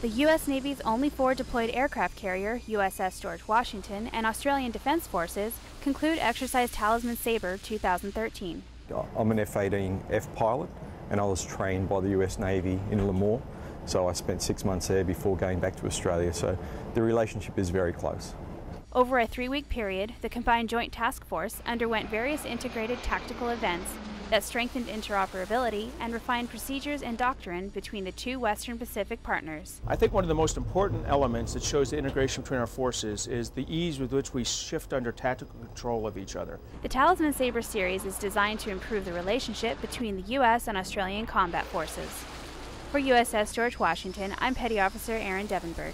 The U.S. Navy's only forward deployed aircraft carrier, USS George Washington, and Australian Defence Forces conclude Exercise Talisman Sabre 2013. I'm an F 18F pilot and I was trained by the US Navy in Lemoore. So I spent six months there before going back to Australia. So the relationship is very close. Over a three week period, the Combined Joint Task Force underwent various integrated tactical events that strengthened interoperability and refined procedures and doctrine between the two Western Pacific partners. I think one of the most important elements that shows the integration between our forces is the ease with which we shift under tactical control of each other. The Talisman Sabre series is designed to improve the relationship between the U.S. and Australian combat forces. For USS George Washington, I'm Petty Officer Aaron Devenberg.